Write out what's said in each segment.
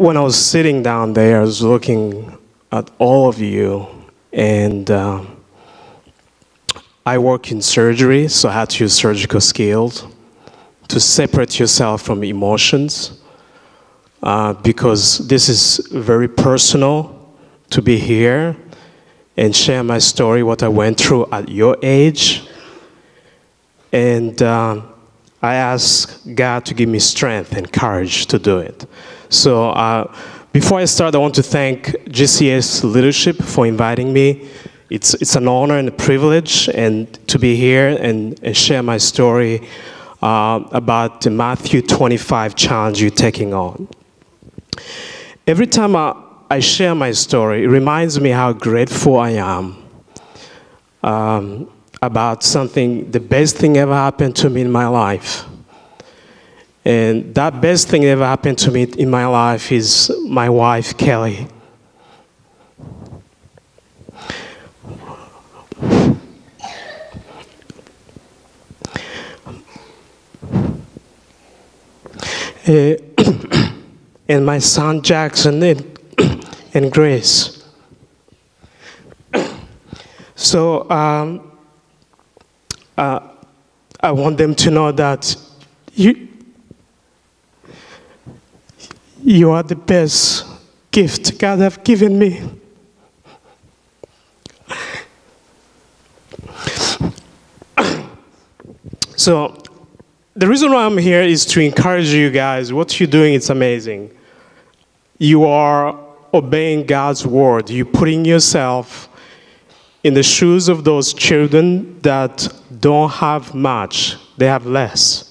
when I was sitting down there, I was looking at all of you, and uh, I work in surgery, so I had to use surgical skills to separate yourself from emotions uh, because this is very personal to be here and share my story, what I went through at your age. And uh, I ask God to give me strength and courage to do it. So uh, before I start, I want to thank GCS leadership for inviting me. It's, it's an honor and a privilege and to be here and, and share my story uh, about the Matthew 25 challenge you're taking on. Every time I, I share my story, it reminds me how grateful I am um, about something, the best thing ever happened to me in my life. And that best thing that ever happened to me in my life is my wife, Kelly. Uh, and my son Jackson and, and Grace. So um, uh, I want them to know that you, you are the best gift God have given me. So the reason why I'm here is to encourage you guys. What you're doing is amazing. You are obeying God's word. You're putting yourself in the shoes of those children that don't have much, they have less.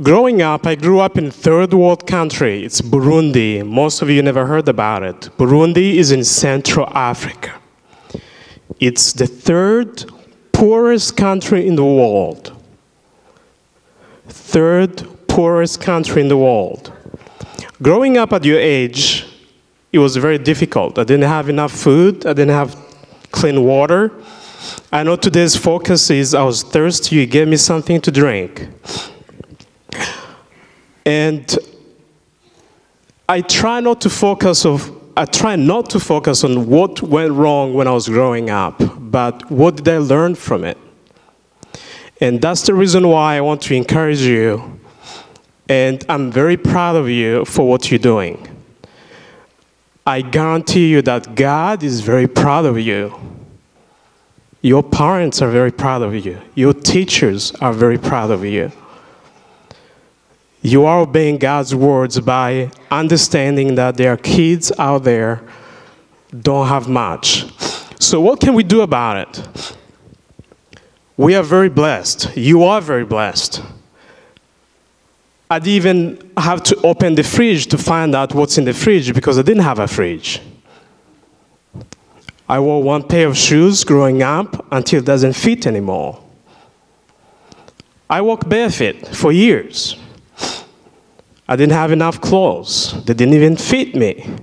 Growing up, I grew up in a third world country. It's Burundi. Most of you never heard about it. Burundi is in Central Africa. It's the third poorest country in the world. Third poorest country in the world. Growing up at your age, it was very difficult. I didn't have enough food, I didn't have clean water. I know today's focus is I was thirsty, you gave me something to drink. And I try not to focus of I try not to focus on what went wrong when I was growing up, but what did I learn from it? And that's the reason why I want to encourage you. And I'm very proud of you for what you're doing. I guarantee you that God is very proud of you. Your parents are very proud of you. Your teachers are very proud of you you are obeying God's words by understanding that there are kids out there don't have much. So what can we do about it? We are very blessed. You are very blessed. I'd even have to open the fridge to find out what's in the fridge because I didn't have a fridge. I wore one pair of shoes growing up until it doesn't fit anymore. I walked barefoot for years. I didn't have enough clothes. They didn't even feed me.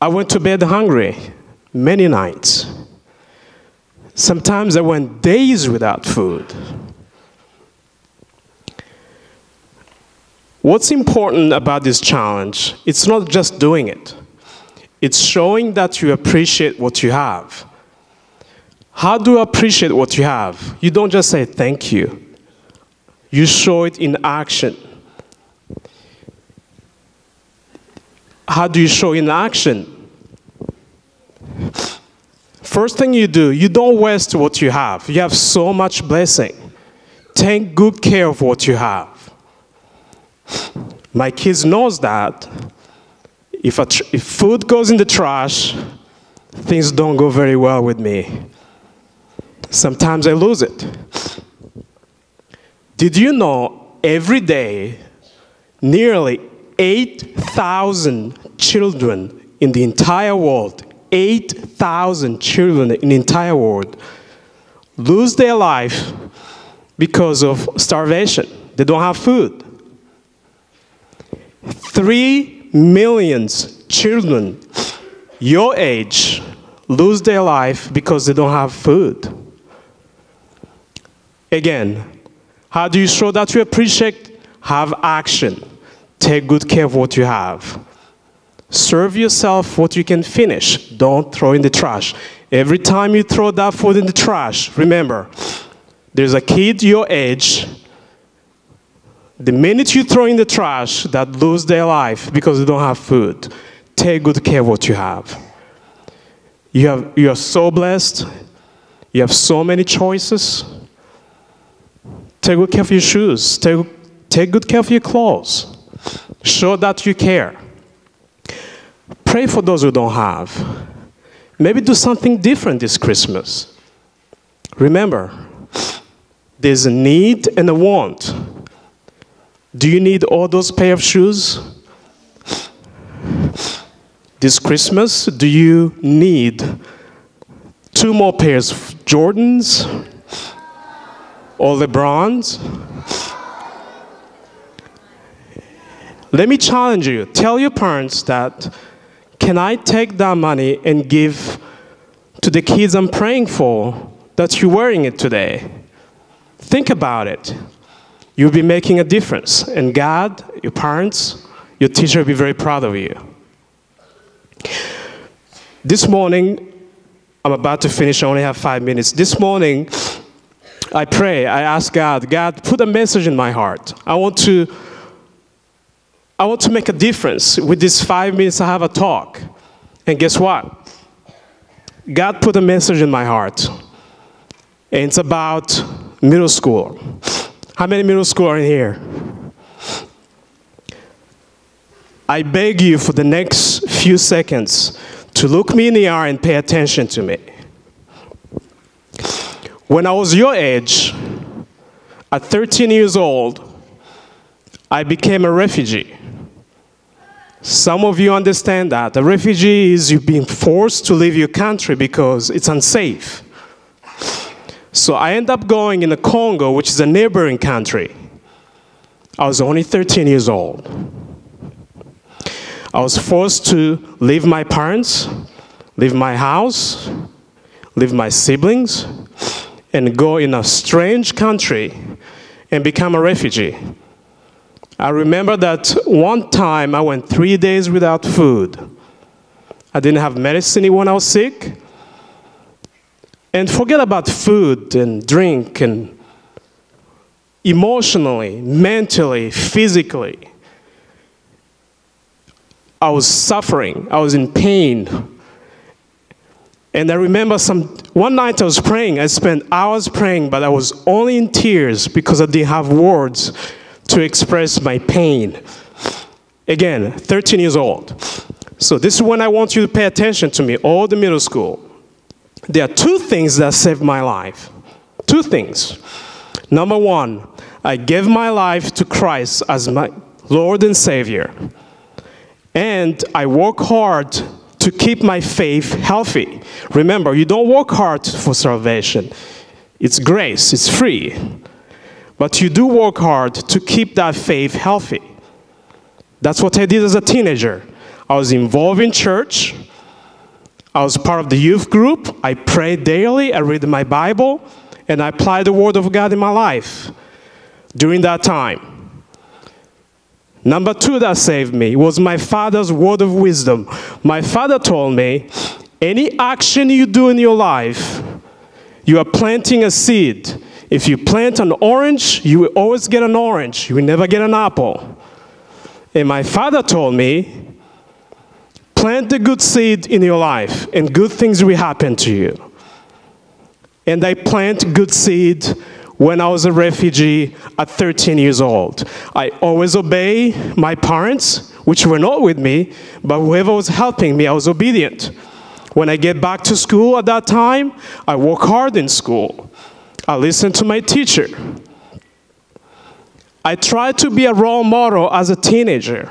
I went to bed hungry many nights. Sometimes I went days without food. What's important about this challenge? It's not just doing it. It's showing that you appreciate what you have. How do you appreciate what you have? You don't just say thank you. You show it in action. How do you show in action? First thing you do, you don't waste what you have. You have so much blessing. Take good care of what you have. My kids knows that if, a if food goes in the trash, things don't go very well with me. Sometimes I lose it. Did you know every day nearly 8,000 children in the entire world, 8,000 children in the entire world lose their life because of starvation. They don't have food. Three million children your age lose their life because they don't have food. Again, how do you show that you appreciate have action. Take good care of what you have. Serve yourself what you can finish. Don't throw in the trash. Every time you throw that food in the trash, remember, there's a kid your age. The minute you throw in the trash, that lose their life because they don't have food. Take good care of what you have. You, have, you are so blessed. You have so many choices. Take good care of your shoes. Take, take good care of your clothes. Show that you care. Pray for those who don't have. Maybe do something different this Christmas. Remember, there's a need and a want. Do you need all those pair of shoes? This Christmas, do you need two more pairs of Jordans or LeBrons? Let me challenge you. Tell your parents that can I take that money and give to the kids I'm praying for that you're wearing it today? Think about it. You'll be making a difference. And God, your parents, your teacher will be very proud of you. This morning, I'm about to finish, I only have five minutes. This morning, I pray, I ask God, God, put a message in my heart. I want to I want to make a difference with these five minutes I have a talk. And guess what? God put a message in my heart. And it's about middle school. How many middle school are in here? I beg you for the next few seconds to look me in the eye and pay attention to me. When I was your age, at 13 years old, I became a refugee. Some of you understand that. A refugee is you being forced to leave your country because it's unsafe. So I end up going in the Congo, which is a neighboring country. I was only 13 years old. I was forced to leave my parents, leave my house, leave my siblings, and go in a strange country and become a refugee. I remember that one time I went three days without food. I didn't have medicine when I was sick. And forget about food and drink and emotionally, mentally, physically. I was suffering, I was in pain. And I remember some one night I was praying. I spent hours praying, but I was only in tears because I didn't have words to express my pain. Again, 13 years old. So this is when I want you to pay attention to me, all the middle school. There are two things that saved my life. Two things. Number one, I gave my life to Christ as my Lord and Savior. And I work hard to keep my faith healthy. Remember, you don't work hard for salvation. It's grace, it's free. But you do work hard to keep that faith healthy. That's what I did as a teenager. I was involved in church. I was part of the youth group. I prayed daily. I read my Bible. And I applied the Word of God in my life during that time. Number two that saved me was my father's word of wisdom. My father told me any action you do in your life, you are planting a seed. If you plant an orange, you will always get an orange. You will never get an apple. And my father told me, plant the good seed in your life, and good things will happen to you. And I plant good seed when I was a refugee at 13 years old. I always obey my parents, which were not with me, but whoever was helping me, I was obedient. When I get back to school at that time, I work hard in school. I listen to my teacher. I try to be a role model as a teenager.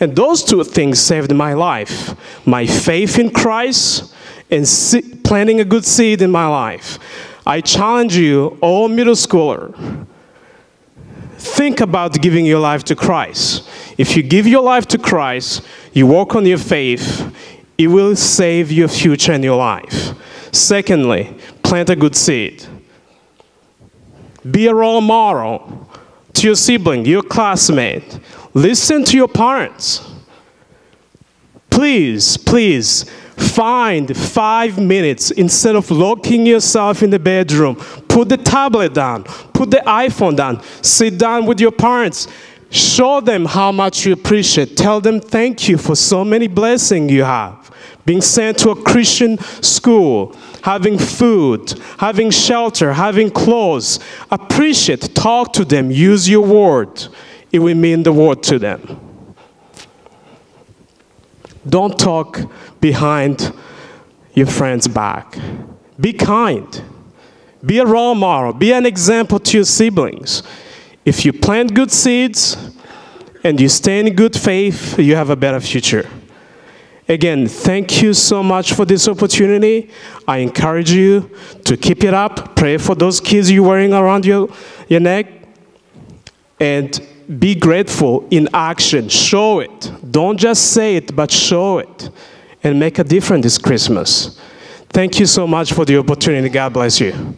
And those two things saved my life my faith in Christ and planting a good seed in my life. I challenge you, all middle schooler, think about giving your life to Christ. If you give your life to Christ, you work on your faith, it will save your future and your life. Secondly, plant a good seed. Be a role model to your sibling, your classmate. Listen to your parents. Please, please find five minutes instead of locking yourself in the bedroom. Put the tablet down, put the iPhone down, sit down with your parents. Show them how much you appreciate. Tell them thank you for so many blessings you have. Being sent to a Christian school, having food, having shelter, having clothes. Appreciate, talk to them, use your word. It will mean the world to them. Don't talk behind your friend's back. Be kind. Be a role model. Be an example to your siblings. If you plant good seeds and you stay in good faith, you have a better future. Again, thank you so much for this opportunity. I encourage you to keep it up. Pray for those kids you're wearing around your, your neck. And be grateful in action. Show it. Don't just say it, but show it. And make a difference this Christmas. Thank you so much for the opportunity. God bless you.